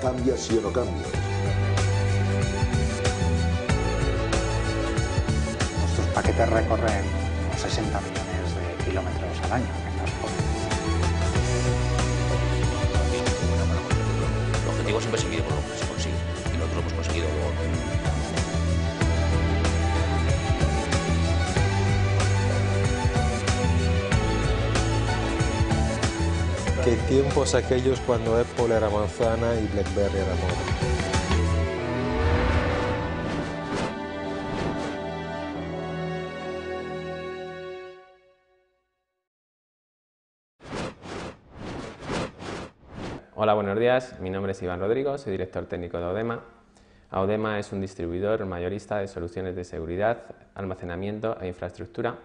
cambia sí o no cambia. Nuestros paquetes recorren unos 60 millones de kilómetros al año en transporte. El objetivo siempre se mide por lo que se consigue y nosotros lo hemos conseguido luego. ¿Qué tiempos aquellos cuando Apple era manzana y BlackBerry era moda? Hola, buenos días. Mi nombre es Iván Rodrigo, soy director técnico de Audema. Audema es un distribuidor mayorista de soluciones de seguridad, almacenamiento e infraestructura.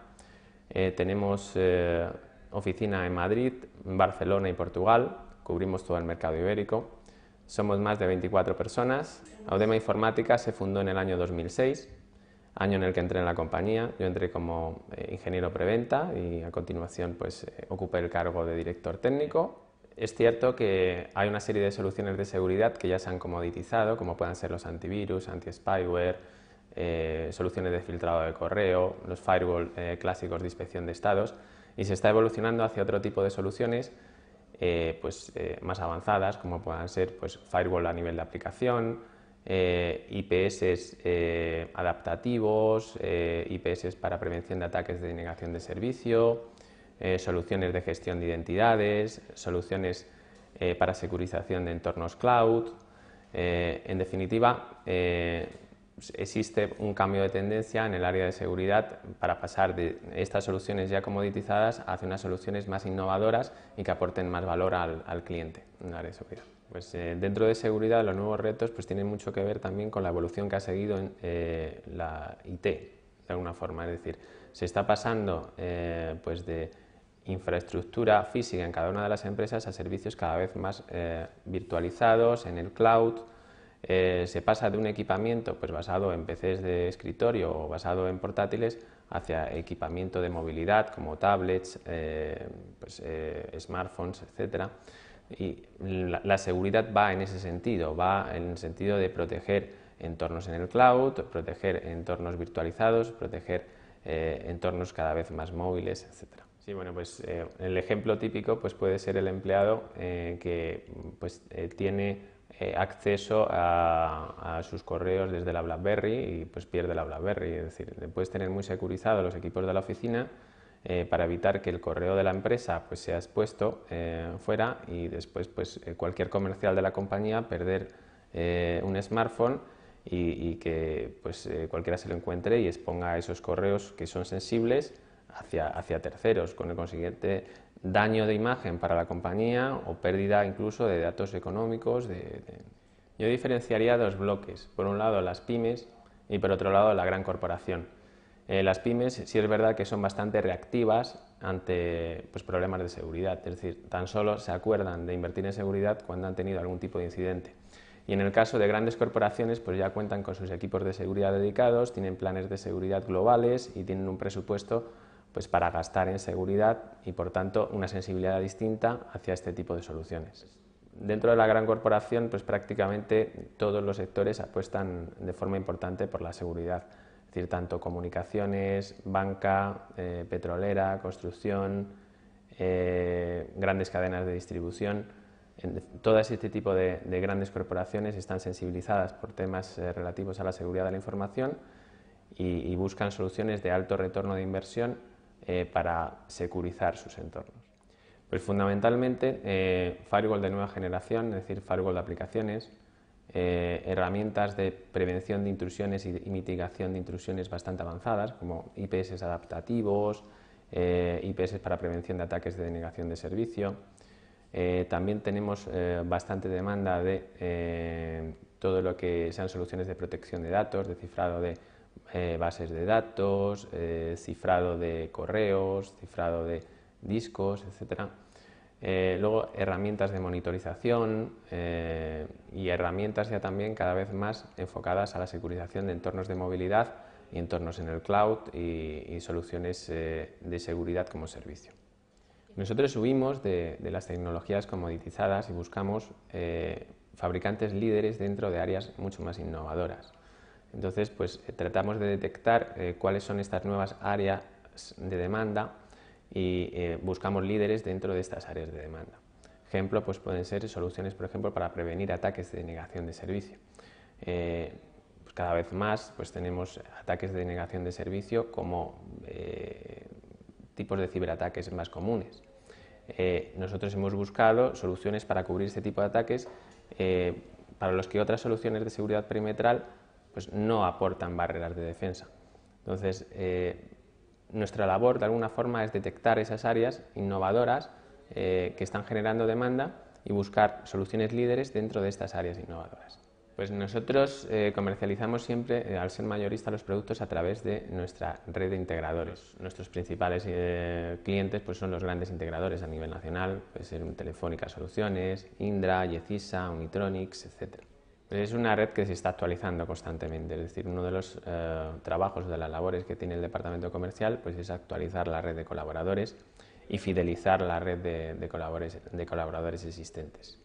Eh, tenemos eh, oficina en Madrid, Barcelona y Portugal. Cubrimos todo el mercado ibérico. Somos más de 24 personas. Audema Informática se fundó en el año 2006, año en el que entré en la compañía. Yo entré como eh, ingeniero preventa y a continuación pues, ocupé el cargo de director técnico es cierto que hay una serie de soluciones de seguridad que ya se han comoditizado, como puedan ser los antivirus, anti-spyware, eh, soluciones de filtrado de correo, los firewall eh, clásicos de inspección de estados, y se está evolucionando hacia otro tipo de soluciones eh, pues, más avanzadas, como puedan ser pues, firewall a nivel de aplicación, IPS adaptativos, IPS para prevención de ataques de denegación de servicio, eh, soluciones de gestión de identidades, soluciones eh, para securización de entornos cloud. Eh, en definitiva, existe un cambio de tendencia en el área de seguridad para pasar de estas soluciones ya comoditizadas hacia unas soluciones más innovadoras y que aporten más valor al, cliente en el área de seguridad. Pues, dentro de seguridad los nuevos retos pues, tienen mucho que ver también con la evolución que ha seguido en, la IT, de alguna forma. Es decir, se está pasando pues de infraestructura física en cada una de las empresas a servicios cada vez más eh, virtualizados en el cloud. Eh, se pasa de un equipamiento pues, basado en PCs de escritorio o basado en portátiles hacia equipamiento de movilidad como tablets, eh, pues, smartphones, etc. Y la, seguridad va en ese sentido, va en el sentido de proteger entornos en el cloud, proteger entornos virtualizados, proteger entornos cada vez más móviles, etc. Sí, bueno, pues eh, el ejemplo típico pues puede ser el empleado eh, que pues, eh, acceso a, sus correos desde la BlackBerry y pues pierde la BlackBerry. Es decir, puedes tener muy securizado los equipos de la oficina para evitar que el correo de la empresa pues, sea expuesto fuera y después pues, cualquier comercial de la compañía perder un smartphone y, y que pues, cualquiera se lo encuentre y exponga esos correos que son sensibles hacia, hacia terceros, con el consiguiente daño de imagen para la compañía o pérdida incluso de datos económicos. De, Yo diferenciaría dos bloques, por un lado las pymes y por otro lado la gran corporación. Eh, las pymes sí es verdad que son bastante reactivas ante pues, problemas de seguridad, es decir, tan solo se acuerdan de invertir en seguridad cuando han tenido algún tipo de incidente. Y en el caso de grandes corporaciones, pues ya cuentan con sus equipos de seguridad dedicados, tienen planes de seguridad globales y tienen un presupuesto pues para gastar en seguridad y por tanto una sensibilidad distinta hacia este tipo de soluciones. Dentro de la gran corporación, pues prácticamente todos los sectores apuestan de forma importante por la seguridad, es decir, tanto comunicaciones, banca, eh, petrolera, construcción, eh, grandes cadenas de distribución. En, todas este tipo de, grandes corporaciones están sensibilizadas por temas eh, relativos a la seguridad de la información y buscan soluciones de alto retorno de inversión eh, para securizar sus entornos. Pues fundamentalmente eh, firewall de nueva generación, es decir, firewall de aplicaciones, eh, herramientas de prevención de intrusiones y, mitigación de intrusiones bastante avanzadas, como IPS adaptativos, IPS para prevención de ataques de denegación de servicio. también tenemos bastante demanda de todo lo que sean soluciones de protección de datos, de cifrado de eh, bases de datos, eh, cifrado de correos, cifrado de discos, etc. Eh, luego herramientas de monitorización y herramientas ya también cada vez más enfocadas a la securización de entornos de movilidad y entornos en el cloud y, soluciones de seguridad como servicio. Nosotros subimos de, de las tecnologías comoditizadas y buscamos fabricantes líderes dentro de áreas mucho más innovadoras. Entonces, pues tratamos de detectar cuáles son estas nuevas áreas de demanda y buscamos líderes dentro de estas áreas de demanda. Ejemplo, pues pueden ser soluciones, por ejemplo, para prevenir ataques de negación de servicio cada vez más pues tenemos ataques de negación de servicio como eh, tipos de ciberataques más comunes. Eh, nosotros hemos buscado soluciones para cubrir este tipo de ataques eh, para los que otras soluciones de seguridad perimetral pues, no aportan barreras de defensa. Entonces, nuestra labor de alguna forma es detectar esas áreas innovadoras que están generando demanda y buscar soluciones líderes dentro de estas áreas innovadoras. Pues nosotros eh, comercializamos siempre, eh, al ser mayorista, los productos a través de nuestra red de integradores. Nuestros principales eh, clientes pues, son los grandes integradores a nivel nacional, puede ser Telefónica Soluciones, Indra, Yecisa, Unitronics, etc. Es una red que se está actualizando constantemente, es decir, uno de los trabajos, de las labores que tiene el departamento comercial pues, es actualizar la red de colaboradores y fidelizar la red de colaboradores existentes.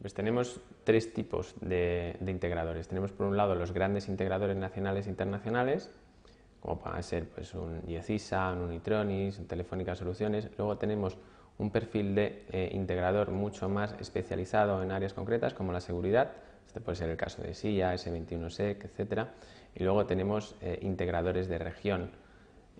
Pues tenemos tres tipos de, integradores. Tenemos por un lado los grandes integradores nacionales e internacionales, como pueden ser pues, un IECISA, un Unitronics, un Telefónica Soluciones. Luego tenemos un perfil de eh, integrador mucho más especializado en áreas concretas como la seguridad, este puede ser el caso de SIA, S21SEC, etc. Y luego tenemos eh, integradores de región,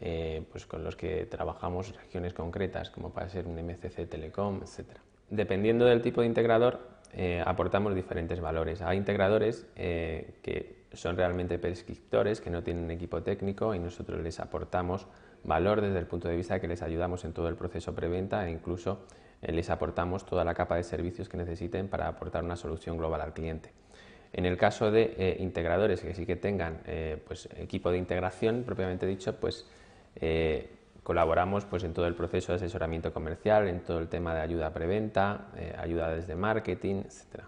eh, pues con los que trabajamos regiones concretas, como puede ser un MCC Telecom, etc. Dependiendo del tipo de integrador, eh, aportamos diferentes valores. Hay integradores eh, que son realmente prescriptores, que no tienen equipo técnico y nosotros les aportamos valor desde el punto de vista de que les ayudamos en todo el proceso preventa e incluso les aportamos toda la capa de servicios que necesiten para aportar una solución global al cliente. En el caso de integradores que sí que tengan pues, equipo de integración propiamente dicho, pues Colaboramos pues, en todo el proceso de asesoramiento comercial, en todo el tema de ayuda preventa, eh, ayuda desde marketing, etc.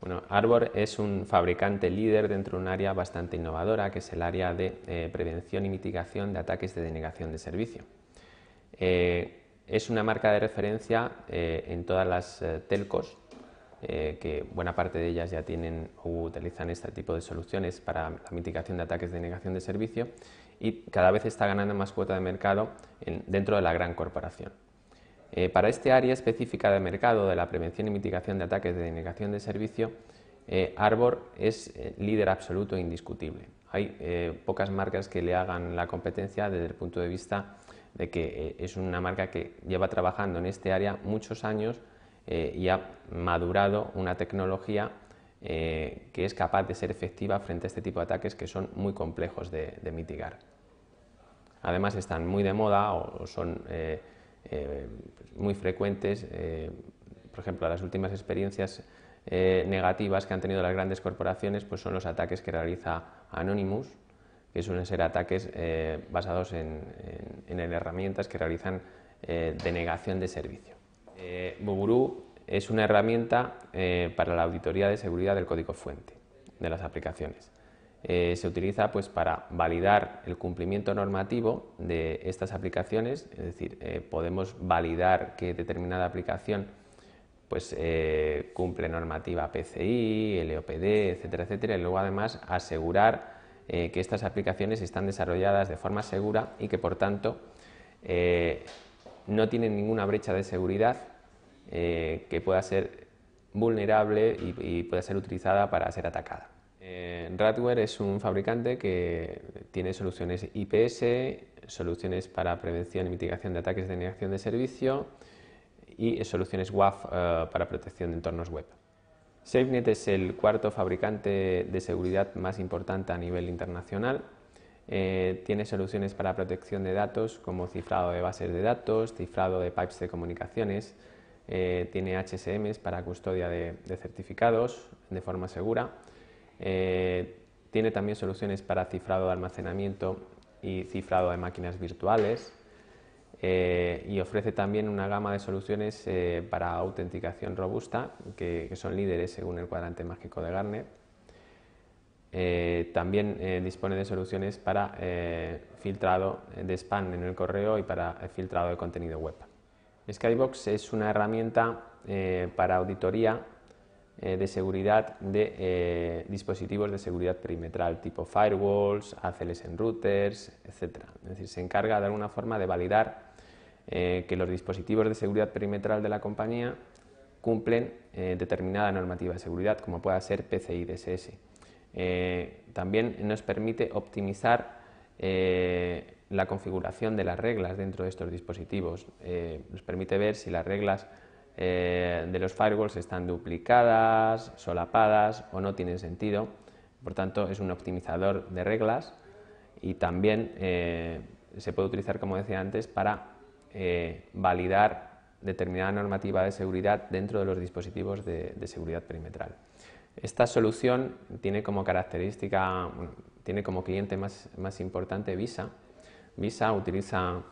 Bueno, Arbor es un fabricante líder dentro de un área bastante innovadora, que es el área de eh, prevención y mitigación de ataques de denegación de servicio. Eh, es una marca de referencia en todas las telcos, que buena parte de ellas ya tienen o utilizan este tipo de soluciones para la mitigación de ataques de denegación de servicio y cada vez está ganando más cuota de mercado dentro de la gran corporación. Eh, para este área específica de mercado de la prevención y mitigación de ataques de denegación de servicio, eh, Arbor es eh, líder absoluto e indiscutible. Hay pocas marcas que le hagan la competencia desde el punto de vista de que es una marca que lleva trabajando en este área muchos años y ha madurado una tecnología que es capaz de ser efectiva frente a este tipo de ataques que son muy complejos de mitigar además están muy de moda o, son eh, eh, muy frecuentes. Eh, por ejemplo, las últimas experiencias negativas que han tenido las grandes corporaciones pues son los ataques que realiza Anonymous, que suelen ser ataques basados en, herramientas que realizan denegación de servicio. Buburu es una herramienta para la auditoría de seguridad del código fuente de las aplicaciones. Eh, se utiliza pues, para validar el cumplimiento normativo de estas aplicaciones, es decir, eh, podemos validar que determinada aplicación pues, eh, cumple normativa PCI, LOPD, etcétera, etcétera, y luego además asegurar que estas aplicaciones están desarrolladas de forma segura y que por tanto no tienen ninguna brecha de seguridad que pueda ser vulnerable y pueda ser utilizada para ser atacada. Eh, Radware es un fabricante que tiene soluciones IPS, soluciones para prevención y mitigación de ataques de negación de servicio y soluciones WAF eh, para protección de entornos web. SafeNet es el cuarto fabricante de seguridad más importante a nivel internacional. Eh, tiene soluciones para protección de datos como cifrado de bases de datos, cifrado de pipes de comunicaciones, tiene HSMs para custodia de certificados de forma segura. Eh, tiene también soluciones para cifrado de almacenamiento y cifrado de máquinas virtuales eh, y ofrece también una gama de soluciones eh, para autenticación robusta que, son líderes según el cuadrante mágico de Gartner. también dispone de soluciones para filtrado de spam en el correo y para filtrado de contenido web. Skybox es una herramienta para auditoría de seguridad de dispositivos de seguridad perimetral tipo firewalls, ACLs en routers, etc. Es decir, se encarga de alguna forma de validar que los dispositivos de seguridad perimetral de la compañía cumplen determinada normativa de seguridad, como pueda ser PCI DSS. también nos permite optimizar la configuración de las reglas dentro de estos dispositivos. Eh, nos permite ver si las reglas eh, de los firewalls están duplicadas, solapadas o no tienen sentido. Por tanto, es un optimizador de reglas y también eh, se puede utilizar, como decía antes, para validar determinada normativa de seguridad dentro de los dispositivos de, seguridad perimetral. Esta solución tiene como característica, tiene como cliente más, más importante Visa, Visa utiliza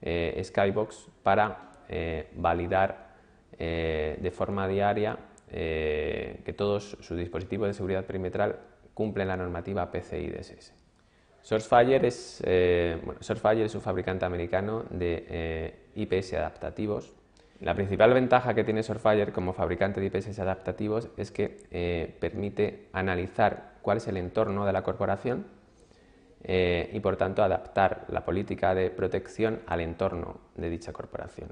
eh, Skybox para eh, validar eh, de forma diaria que todos sus dispositivos de seguridad perimetral cumplen la normativa PCI DSS. Sourcefire es, Sourcefire es un fabricante americano de IPS adaptativos. La principal ventaja que tiene Sourcefire como fabricante de IPS adaptativos es que permite analizar cuál es el entorno de la corporación eh, y por tanto adaptar la política de protección al entorno de dicha corporación.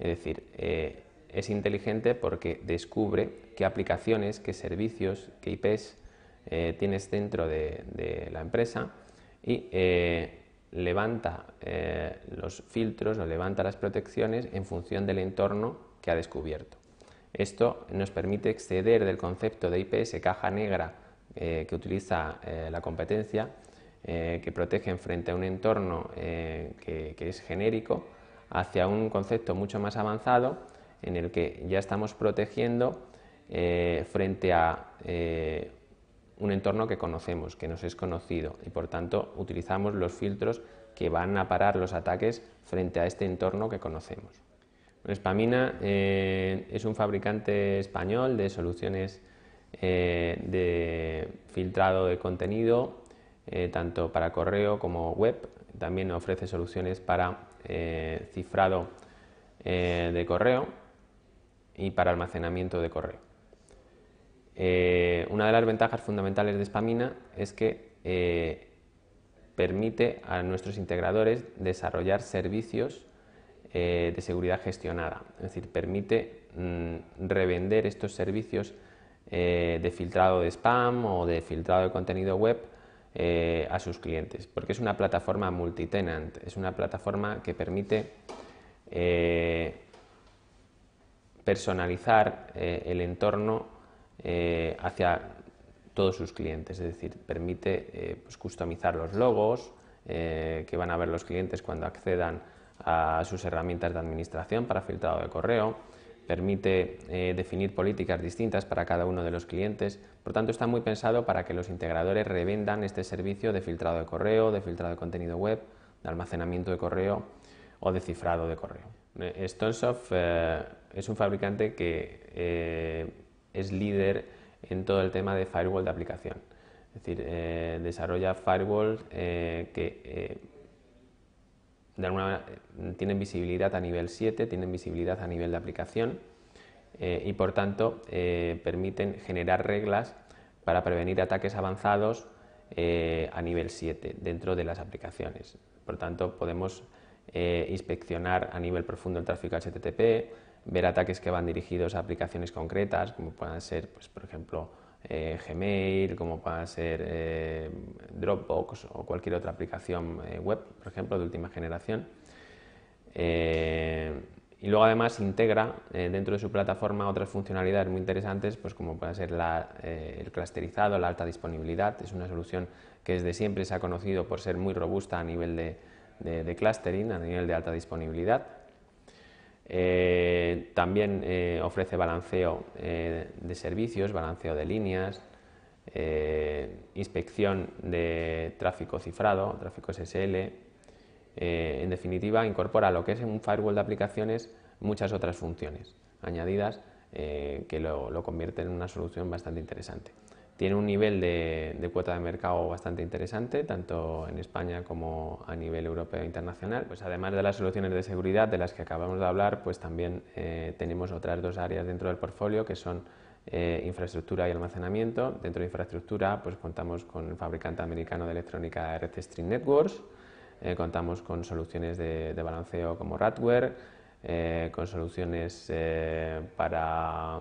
Es decir, eh, es inteligente porque descubre qué aplicaciones, qué servicios, qué IPs eh, tienes dentro de, la empresa y levanta los filtros o levanta las protecciones en función del entorno que ha descubierto. Esto nos permite exceder del concepto de IPS caja negra que utiliza la competencia eh, que protegen frente a un entorno eh, que, es genérico hacia un concepto mucho más avanzado en el que ya estamos protegiendo eh, frente a un entorno que conocemos, que nos es conocido y por tanto utilizamos los filtros que van a parar los ataques frente a este entorno que conocemos. Spamina es un fabricante español de soluciones de filtrado de contenido eh, tanto para correo como web. También ofrece soluciones para eh, cifrado eh, de correo y para almacenamiento de correo. una de las ventajas fundamentales de Spamina es que permite a nuestros integradores desarrollar servicios de seguridad gestionada, es decir, permite mm, revender estos servicios de filtrado de spam o de filtrado de contenido web eh, a sus clientes, porque es una plataforma multitenant, es una plataforma que permite eh, personalizar eh, el entorno hacia todos sus clientes, es decir, permite pues, customizar los logos que van a ver los clientes cuando accedan a sus herramientas de administración para filtrado de correo, permite eh, definir políticas distintas para cada uno de los clientes. Por tanto, está muy pensado para que los integradores revendan este servicio de filtrado de correo, de filtrado de contenido web, de almacenamiento de correo o de cifrado de correo. Eh, Stonesoft eh, es un fabricante que es líder en todo el tema de firewall de aplicación. Es decir, desarrolla firewalls que de alguna manera, eh, tienen visibilidad a nivel 7, tienen visibilidad a nivel de aplicación eh, y por tanto eh, permiten generar reglas para prevenir ataques avanzados a nivel 7 dentro de las aplicaciones. Por tanto, podemos inspeccionar a nivel profundo el tráfico HTTP, ver ataques que van dirigidos a aplicaciones concretas, como puedan ser, pues, por ejemplo, eh, Gmail, como pueda ser eh, Dropbox o cualquier otra aplicación eh, web, por ejemplo, de última generación. y luego además integra dentro de su plataforma otras funcionalidades muy interesantes, pues como puede ser el clusterizado, la alta disponibilidad. Es una solución que desde siempre se ha conocido por ser muy robusta a nivel de clustering, a nivel de alta disponibilidad. Eh, también eh, ofrece balanceo eh, de servicios, balanceo de líneas, inspección de tráfico cifrado, tráfico SSL. en definitiva, incorpora lo que es un firewall de aplicaciones muchas otras funciones añadidas que lo convierten en una solución bastante interesante tiene un nivel de, cuota de mercado bastante interesante, tanto en España como a nivel europeo e internacional. Pues además de las soluciones de seguridad de las que acabamos de hablar, pues también eh, tenemos otras dos áreas dentro del portfolio que son infraestructura y almacenamiento. Dentro de infraestructura pues contamos con el fabricante americano de electrónica RT String Networks, contamos con soluciones de, de balanceo como Radware, con soluciones para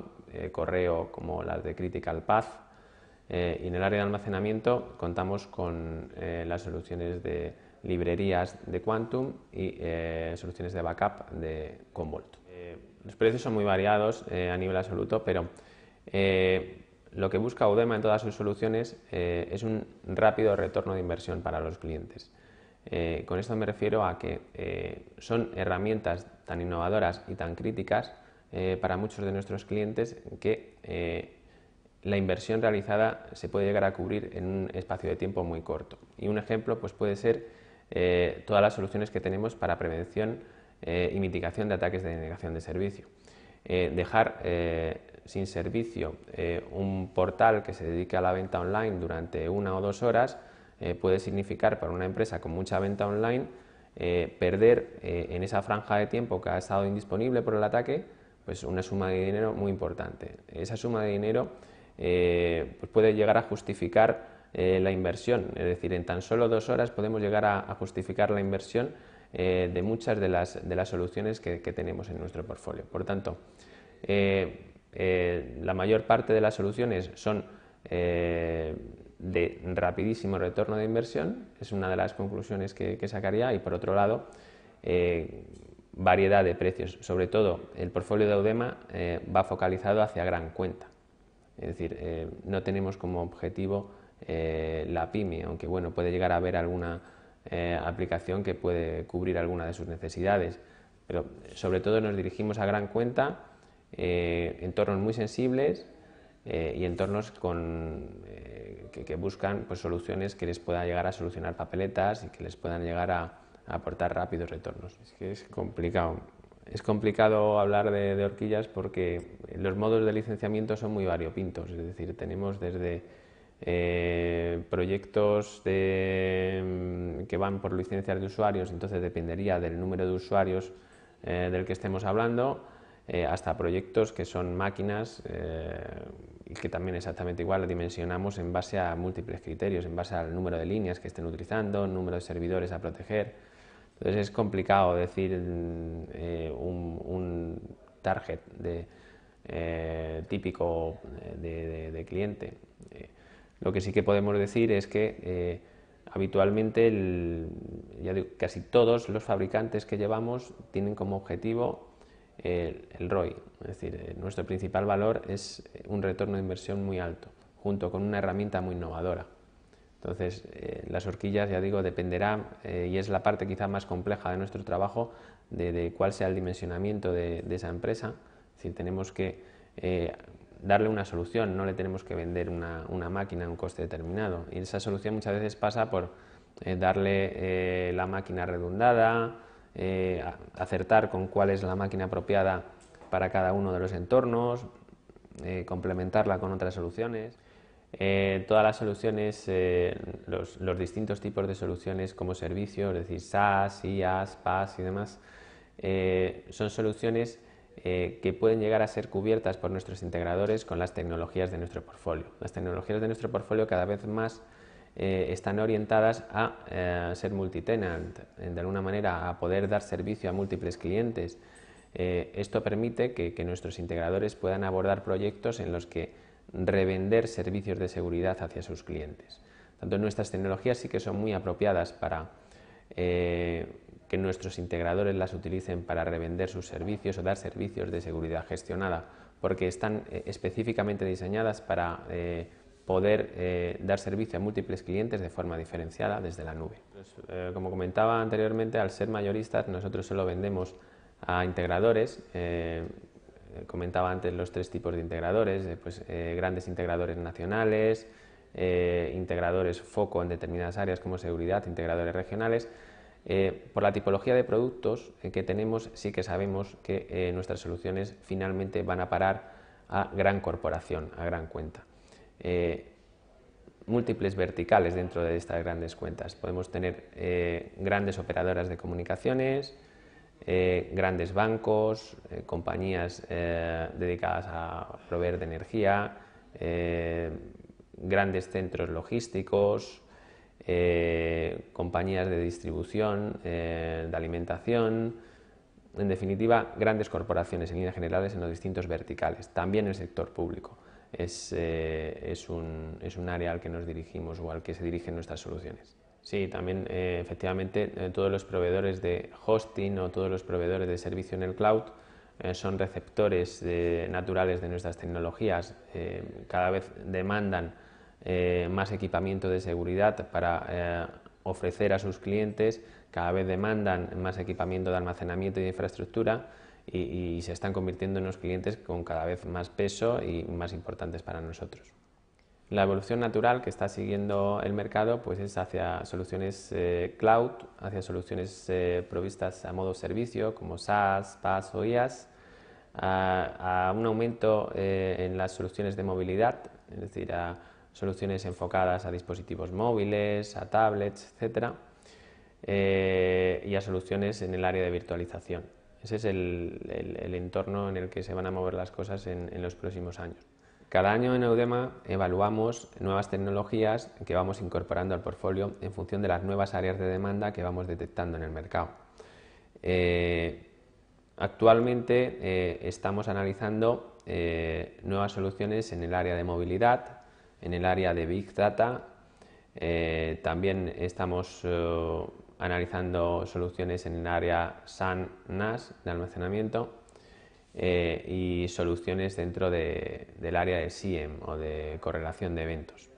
correo como las de Critical Path, y en el área de almacenamiento contamos con las soluciones de librerías de Quantum y eh, soluciones de backup de Commvault. Eh, los precios son muy variados eh, a nivel absoluto, pero lo que busca Udema en todas sus soluciones es un rápido retorno de inversión para los clientes. con esto me refiero a que son herramientas tan innovadoras y tan críticas para muchos de nuestros clientes que la inversión realizada se puede llegar a cubrir en un espacio de tiempo muy corto. Y un ejemplo pues, puede ser eh, todas las soluciones que tenemos para prevención eh, y mitigación de ataques de denegación de servicio. Eh, dejar sin servicio un portal que se dedique a la venta online durante una o dos horas puede significar para una empresa con mucha venta online perder en esa franja de tiempo que ha estado indisponible por el ataque pues una suma de dinero muy importante. Esa suma de dinero pues puede llegar a justificar eh, la inversión, es decir, en tan solo dos horas podemos llegar a, justificar la inversión eh, de muchas de las, de las soluciones que, tenemos en nuestro portfolio. Por tanto, eh, la mayor parte de las soluciones son de rapidísimo retorno de inversión, es una de las conclusiones que, que sacaría, y por otro lado, variedad de precios. Sobre todo, el portfolio de Audema va focalizado hacia gran cuenta. Es decir, no tenemos como objetivo eh, la pyme, aunque bueno, puede llegar a haber alguna eh, aplicación que puede cubrir alguna de sus necesidades, pero sobre todo nos dirigimos a gran cuenta, eh, entornos muy sensibles y entornos con, que, buscan pues, soluciones que les puedan llegar a solucionar papeletas y que les puedan llegar a, aportar rápidos retornos. Es que es complicado. Es complicado hablar de, horquillas porque los modos de licenciamiento son muy variopintos, es decir, tenemos desde eh, proyectos mm, que van por licencias de usuarios, entonces dependería del número de usuarios eh, del que estemos hablando, eh, hasta proyectos que son máquinas y que también exactamente igual dimensionamos en base a múltiples criterios, en base al número de líneas que estén utilizando, número de servidores a proteger. Entonces es complicado decir mm, un, target de, típico de cliente. Lo que sí que podemos decir es que eh, habitualmente casi todos los fabricantes que llevamos tienen como objetivo el, ROI, es decir, eh, nuestro principal valor es un retorno de inversión muy alto, junto con una herramienta muy innovadora. Entonces, eh, las horquillas, ya digo, dependerá, y es la parte quizá más compleja de nuestro trabajo, de, cuál sea el dimensionamiento de, esa empresa. Es decir, tenemos que darle una solución, no le tenemos que vender una, una máquina a un coste determinado. Y esa solución muchas veces pasa por eh, darle eh, la máquina redundada, eh, acertar con cuál es la máquina apropiada para cada uno de los entornos, complementarla con otras soluciones. Todas las soluciones, los, los, distintos tipos de soluciones como servicio, es decir, SaaS, IaaS, PaaS y demás, son soluciones eh, que pueden llegar a ser cubiertas por nuestros integradores con las tecnologías de nuestro portfolio. Las tecnologías de nuestro portfolio cada vez más eh, están orientadas a eh, ser multitenant, de alguna manera a poder dar servicio a múltiples clientes. esto permite que, que, nuestros integradores puedan abordar proyectos en los que revender servicios de seguridad hacia sus clientes. Tanto nuestras tecnologías sí que son muy apropiadas para que nuestros integradores las utilicen para revender sus servicios o dar servicios de seguridad gestionada, porque están eh, específicamente diseñadas para eh, poder eh, dar servicio a múltiples clientes de forma diferenciada desde la nube. Pues, como comentaba anteriormente, al ser mayoristas nosotros solo vendemos a integradores, comentaba antes los tres tipos de integradores, pues, grandes integradores nacionales, integradores foco en determinadas áreas como seguridad, integradores regionales, eh, por la tipología de productos eh, que tenemos, sí que sabemos que eh, nuestras soluciones finalmente van a parar a gran corporación, a gran cuenta. múltiples verticales dentro de estas grandes cuentas. Podemos tener grandes operadoras de comunicaciones, grandes bancos, compañías dedicadas a proveer de energía, grandes centros logísticos, compañías de distribución, de alimentación, en definitiva, grandes corporaciones en líneas generales en los distintos verticales, también el sector público. Eh, es, un, área al que nos dirigimos o al que se dirigen nuestras soluciones. Sí, también eh, efectivamente eh, todos los proveedores de hosting o todos los proveedores de servicio en el cloud son receptores naturales de nuestras tecnologías. cada vez demandan más equipamiento de seguridad para ofrecer a sus clientes cada vez demandan más equipamiento de almacenamiento y de infraestructura y, se están convirtiendo en unos clientes con cada vez más peso y más importantes para nosotros. La evolución natural que está siguiendo el mercado pues es hacia soluciones eh, cloud, hacia soluciones eh, provistas a modo servicio como SaaS, PaaS o IaaS, a, un aumento eh, en las soluciones de movilidad, es decir, a soluciones enfocadas a dispositivos móviles, a tablets, eh, y a soluciones en el área de virtualización. Ese es el, entorno en el que se van a mover las cosas en, los próximos años. Cada año en Eudema evaluamos nuevas tecnologías que vamos incorporando al portfolio en función de las nuevas áreas de demanda que vamos detectando en el mercado. Eh, actualmente eh, estamos analizando nuevas soluciones en el área de movilidad, en el área de Big Data, también estamos analizando soluciones en el área SAN-NAS de almacenamiento eh, y soluciones dentro del área de SIEM o de correlación de eventos.